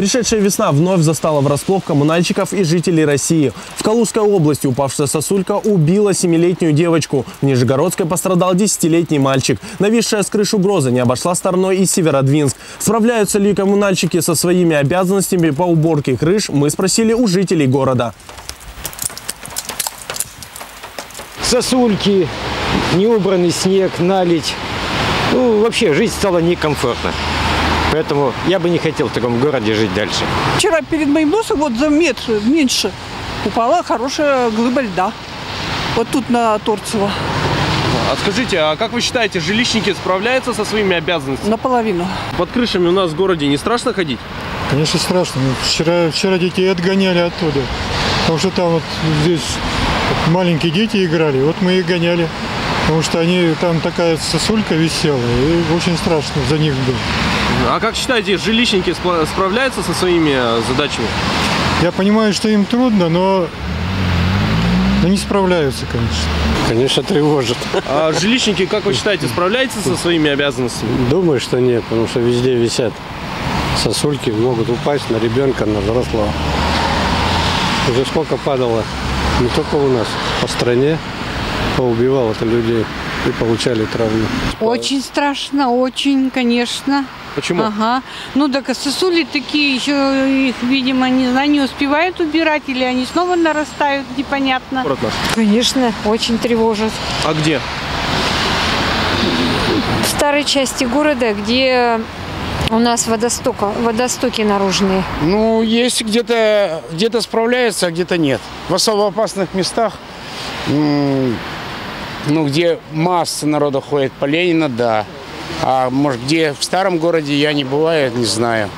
Пришедшая весна вновь застала врасплох коммунальщиков и жителей России. В Калужской области упавшая сосулька убила семилетнюю девочку. В Нижегородской пострадал десятилетний мальчик. Нависшая с крыш угроза не обошла стороной и Северодвинск. Справляются ли коммунальщики со своими обязанностями по уборке крыш, мы спросили у жителей города. сосульки, неубранный снег, налить. Ну, вообще, жизнь стала некомфортна. Поэтому я бы не хотел в таком городе жить дальше. Вчера перед моим носом вот за метр меньше упала хорошая глыба льда. Вот тут на Торцево. А скажите, а как вы считаете, жилищники справляются со своими обязанностями? Наполовину. Под крышами у нас в городе не страшно ходить? Конечно, страшно. Мы Вчера, вчера детей отгоняли оттуда. Потому что там вот здесь маленькие дети играли, вот мы их гоняли. Потому что они, там такая сосулька висела, и очень страшно за них было. А как считаете, жилищники справляются со своими э, задачами? Я понимаю, что им трудно, но, но не справляются, конечно. Конечно, тревожит. А жилищники, как вы считаете, справляются со своими обязанностями? Думаю, что нет, потому что везде висят сосульки, могут упасть на ребенка, на взрослого. Уже сколько падало, не только у нас, по стране, поубивало это людей и получали травмы. Очень страшно, очень, конечно. Почему? Ага. Ну так а сосули такие еще их, видимо, не знаю, не успевают убирать или они снова нарастают, непонятно. Город наш. Конечно, очень тревожит. А где? В старой части города, где у нас водостока, водостоки наружные. Ну, есть где-то где справляются, а где-то нет. В особо опасных местах, ну, где масса народа ходит по Ленина, да. А может, где в старом городе я не бываю, не знаю.